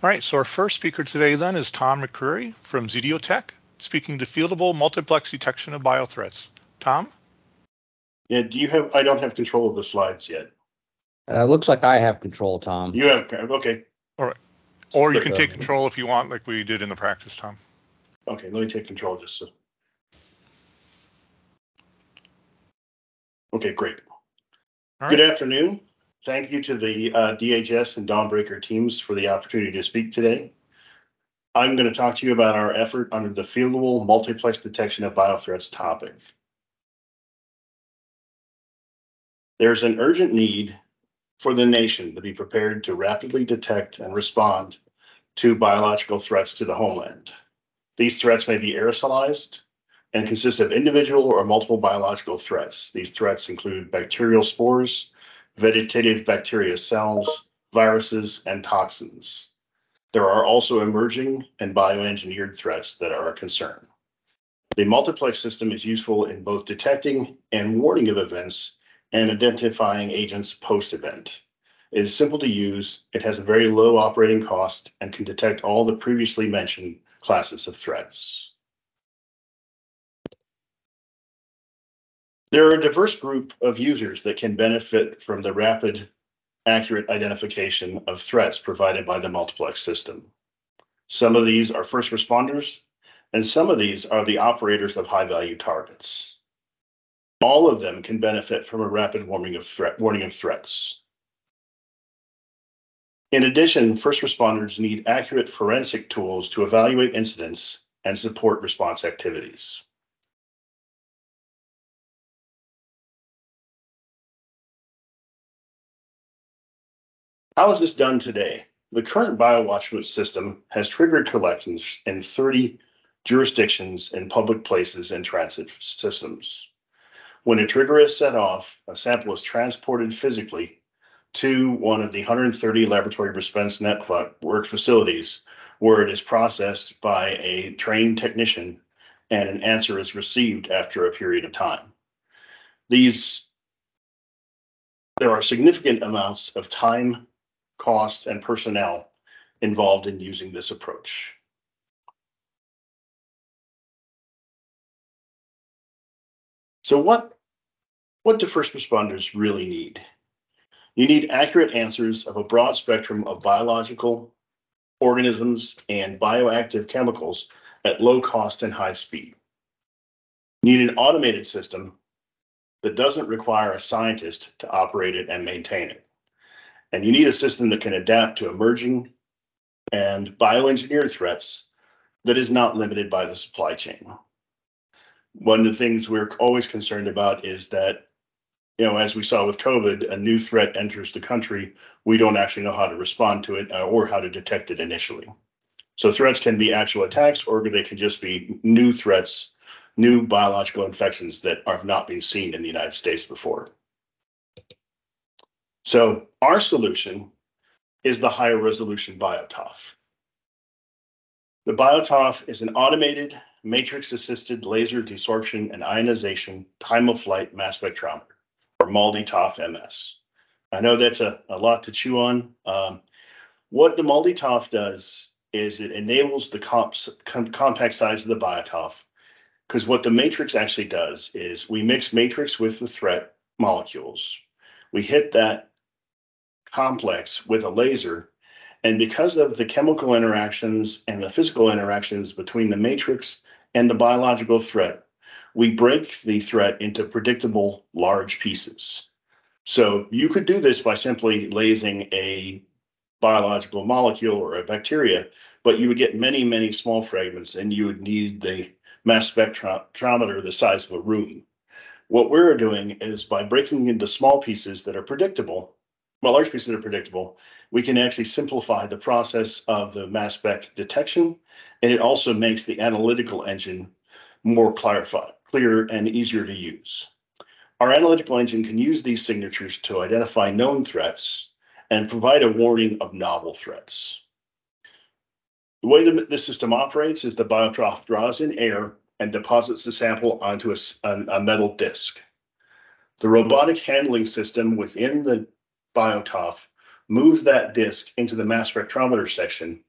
All right, so our first speaker today then is Tom McCreary from Zeteo Tech, speaking to fieldable multiplex detection of biothreats. Tom? Yeah, do you have, I don't have control of the slides yet. Uh, looks like I have control, Tom. You have, okay, All right. Or you can take control if you want, like we did in the practice, Tom. okay, let me take control just so. Okay, great. All Good afternoon. Thank you to the uh, DHS and Dawnbreaker teams for the opportunity to speak today. I'm going to talk to you about our effort under the fieldable multiplex detection of biothreats topic. There's an urgent need for the nation to be prepared to rapidly detect and respond to biological threats to the homeland. These threats may be aerosolized and consist of individual or multiple biological threats. These threats include bacterial spores, vegetative bacteria cells, viruses, and toxins. There are also emerging and bioengineered threats that are a concern. The multiplex system is useful in both detecting and warning of events and identifying agents post-event. It is simple to use, it has a very low operating cost, and can detect all the previously mentioned classes of threats. There are a diverse group of users that can benefit from the rapid, accurate identification of threats provided by the multiplex system. Some of these are first responders, and some of these are the operators of high-value targets. All of them can benefit from a rapid warning of threat, warning of threats. In addition, first responders need accurate forensic tools to evaluate incidents and support response activities. How is this done today? The current BioWatch system has triggered collections in 30 jurisdictions in public places and transit systems. When a trigger is set off, a sample is transported physically to one of the 130 laboratory response network work facilities where it is processed by a trained technician and an answer is received after a period of time. These, there are significant amounts of time, cost, and personnel involved in using this approach. So what, what do first responders really need? You need accurate answers of a broad spectrum of biological organisms and bioactive chemicals at low cost and high speed. You need an automated system that doesn't require a scientist to operate it and maintain it. And you need a system that can adapt to emerging and bioengineered threats that is not limited by the supply chain. One of the things we're always concerned about is that, you know, as we saw with COVID, a new threat enters the country. We don't actually know how to respond to it uh, or how to detect it initially. So threats can be actual attacks or they can just be new threats, new biological infections that have not been seen in the United States before. So our solution is the higher resolution BioTOF. The BioTOF is an automated matrix assisted laser desorption and ionization time of flight mass spectrometer or MALDI-TOF MS. I know that's a, a lot to chew on. Um, what the MALDI-TOF does is it enables the comps, com compact size of the BioTOF because what the matrix actually does is we mix matrix with the threat molecules. We hit that complex with a laser. And because of the chemical interactions and the physical interactions between the matrix and the biological threat, we break the threat into predictable large pieces. So you could do this by simply lasing a biological molecule or a bacteria, but you would get many, many small fragments and you would need the mass spectrometer the size of a room. What we're doing is by breaking into small pieces that are predictable, well, large pieces are predictable, we can actually simplify the process of the mass spec detection. And it also makes the analytical engine more clarified, clearer, and easier to use. Our analytical engine can use these signatures to identify known threats and provide a warning of novel threats. The way the, the system operates is the BioTOF draws in air and deposits the sample onto a, a, a metal disc. The robotic handling system within the BioTOF moves that disc into the mass spectrometer section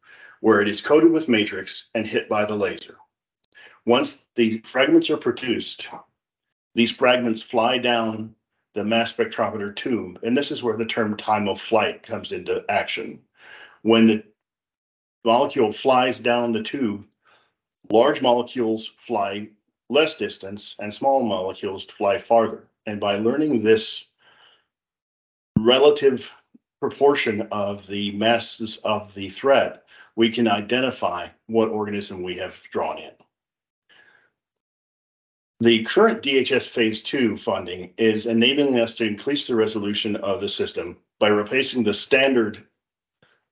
where it is coated with matrix and hit by the laser. Once the fragments are produced, these fragments fly down the mass spectrometer tube, and this is where the term time of flight comes into action. When the molecule flies down the tube, large molecules fly less distance and small molecules fly farther. And by learning this relative proportion of the masses of the threat, we can identify what organism we have drawn in. The current DHS Phase 2 funding is enabling us to increase the resolution of the system by replacing the standard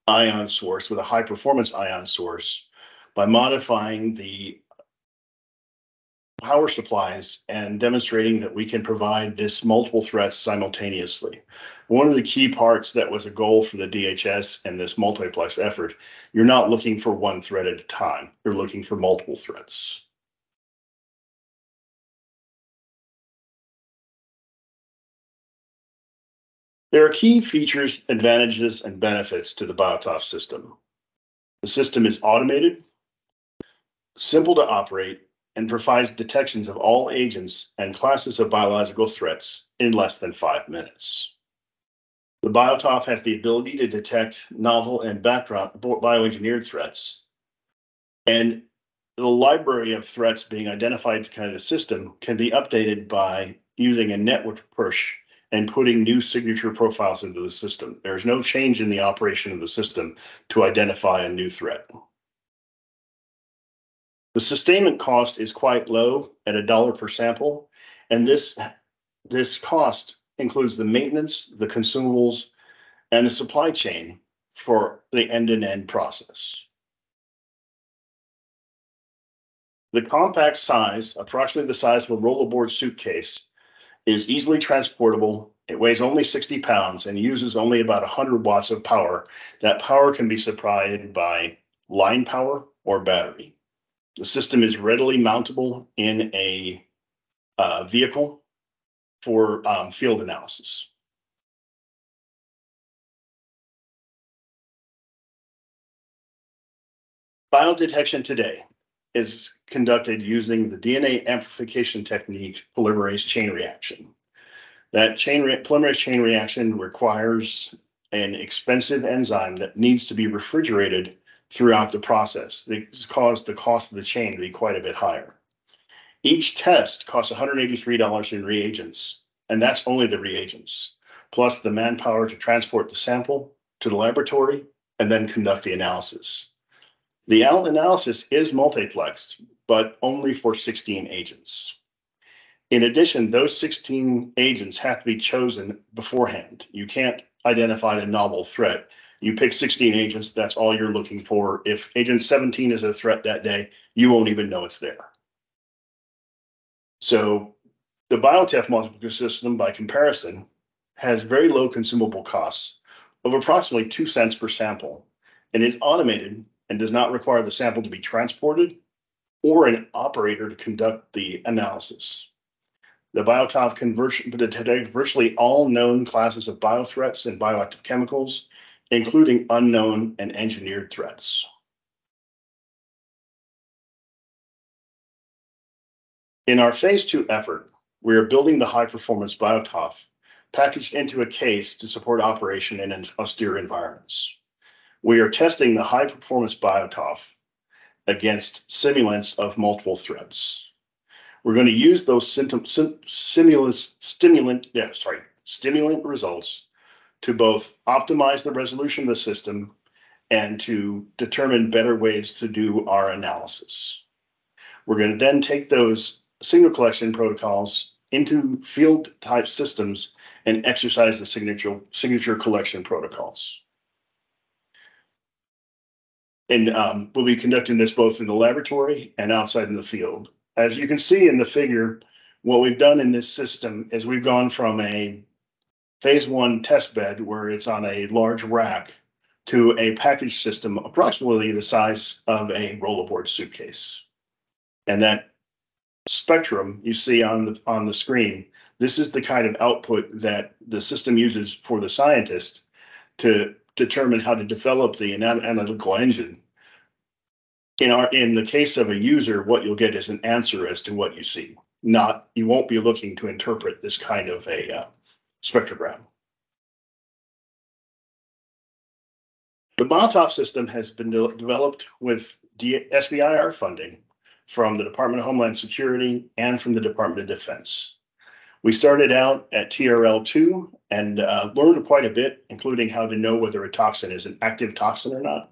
ion source with a high performance ion source by modifying the power supplies and demonstrating that we can provide this multiple threats simultaneously. One of the key parts that was a goal for the DHS and this multiplex effort, you're not looking for one threat at a time. You're looking for multiple threats. There are key features, advantages, and benefits to the BioTOF system. The system is automated, simple to operate, and provides detections of all agents and classes of biological threats in less than five minutes. The BioTOF has the ability to detect novel and background bioengineered threats. And the library of threats being identified to kind of the system can be updated by using a network push and putting new signature profiles into the system. There's no change in the operation of the system to identify a new threat. The sustainment cost is quite low at a dollar per sample, and this this cost includes the maintenance, the consumables, and the supply chain for the end-to-end process. The compact size, approximately the size of a rollerboard suitcase, is easily transportable. It weighs only 60 pounds and uses only about 100 watts of power. That power can be supplied by line power or battery. The system is readily mountable in a uh, vehicle for um, field analysis. Biodetection today is conducted using the DNA amplification technique polymerase chain reaction. That chain re polymerase chain reaction requires an expensive enzyme that needs to be refrigerated throughout the process. This caused the cost of the chain to be quite a bit higher. Each test costs $183 in reagents, and that's only the reagents, plus the manpower to transport the sample to the laboratory and then conduct the analysis. The analysis is multiplexed, but only for 16 agents. In addition, those 16 agents have to be chosen beforehand. You can't identify a novel threat you pick 16 agents, that's all you're looking for. If agent 17 is a threat that day, you won't even know it's there. So the BioTOF multiplier system, by comparison, has very low consumable costs of approximately two cents per sample and is automated and does not require the sample to be transported or an operator to conduct the analysis. The BioTOF conversion detect virtually all known classes of biothreats and bioactive chemicals including unknown and engineered threats. In our phase two effort, we are building the high performance BioTOF packaged into a case to support operation in austere environments. We are testing the high performance BioTOF against simulants of multiple threats. We're going to use those stimulant results to both optimize the resolution of the system and to determine better ways to do our analysis. We're going to then take those signal collection protocols into field type systems and exercise the signature, signature collection protocols. And um, we'll be conducting this both in the laboratory and outside in the field. As you can see in the figure, what we've done in this system is we've gone from a phase one test bed where it's on a large rack to a package system approximately the size of a rollerboard suitcase. And that spectrum you see on the on the screen, this is the kind of output that the system uses for the scientist to determine how to develop the analytical engine In our, in the case of a user, what you'll get is an answer as to what you see. Not, you won't be looking to interpret this kind of a uh, spectrogram. The MALDI-TOF system has been de- developed with D- SBIR funding from the Department of Homeland Security and from the Department of Defense. We started out at TRL two and uh, learned quite a bit, including how to know whether a toxin is an active toxin or not.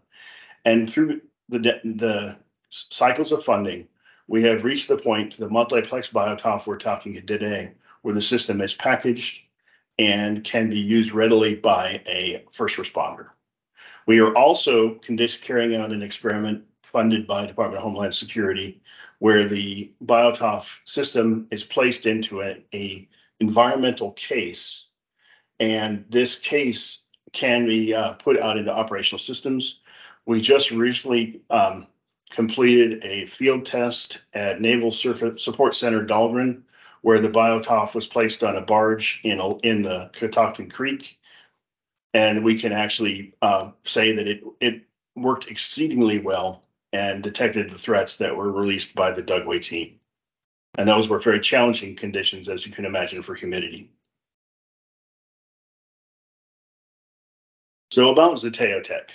And through the, the cycles of funding, we have reached the point, the multiplex BioTOF we're talking today, where the system is packaged and can be used readily by a first responder. We are also carrying out an experiment funded by Department of Homeland Security where the BioTOF system is placed into a, a environmental case. And this case can be uh, put out into operational systems. We just recently um, completed a field test at Naval Surface Support Center Dahlgren, where the BioTOF was placed on a barge in, in the Catoctin Creek. And we can actually uh, say that it, it worked exceedingly well and detected the threats that were released by the Dugway team. And those were very challenging conditions, as you can imagine, for humidity. So about Zeteo Tech.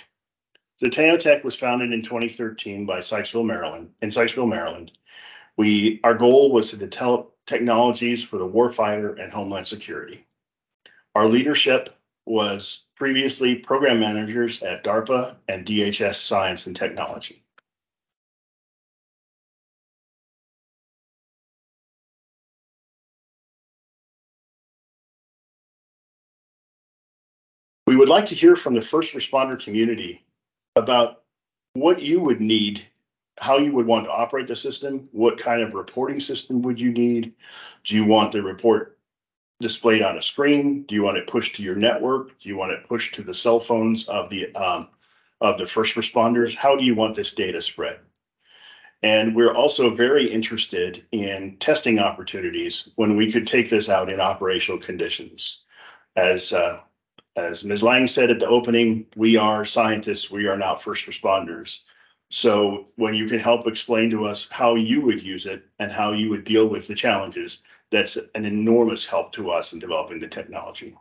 Zeteo Tech was founded in 2013 by Sykesville, Maryland, in Sykesville, Maryland. We, our goal was to develop technologies for the warfighter and homeland security. Our leadership was previously program managers at DARPA and DHS Science and Technology. We would like to hear from the first responder community about what you would need, how you would want to operate the system, what kind of reporting system would you need? Do you want the report displayed on a screen? Do you want it pushed to your network? Do you want it pushed to the cell phones of the um, of the first responders? How do you want this data spread? And we're also very interested in testing opportunities when we could take this out in operational conditions. As uh, as Ms. Lang said at the opening, we are scientists, we are not first responders. So when you can help explain to us how you would use it and how you would deal with the challenges, that's an enormous help to us in developing the technology.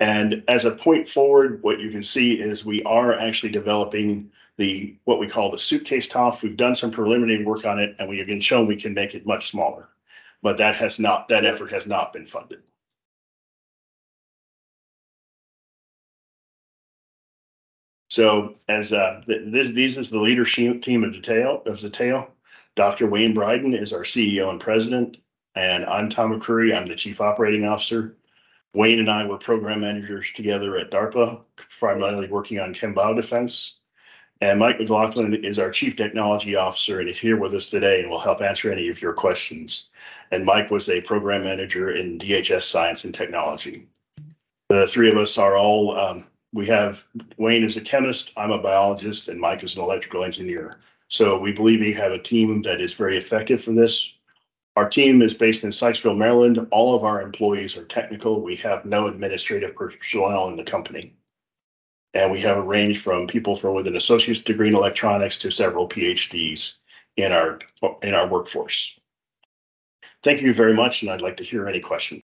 And as a point forward, what you can see is we are actually developing the what we call the suitcase TOF. We've done some preliminary work on it and we have been shown we can make it much smaller. But that has not, that effort has not been funded. So as uh, th- this, these is the leadership team of Zeteo, of Zeteo. Dr. Wayne Bryden is our CEO and president, and I'm Tom McCreary. I'm the chief operating officer. Wayne and I were program managers together at DARPA, primarily working on chem biodefense. And Mike McLaughlin is our chief technology officer and is here with us today and will help answer any of your questions. And Mike was a program manager in DHS Science and Technology. The three of us are all um, we have Wayne is a chemist, I'm a biologist, and Mike is an electrical engineer. So we believe we have a team that is very effective for this. Our team is based in Sykesville, Maryland. All of our employees are technical. We have no administrative personnel in the company. And we have a range from people from with an associate's degree in electronics to several PhDs in our in our workforce. Thank you very much, and I'd like to hear any questions.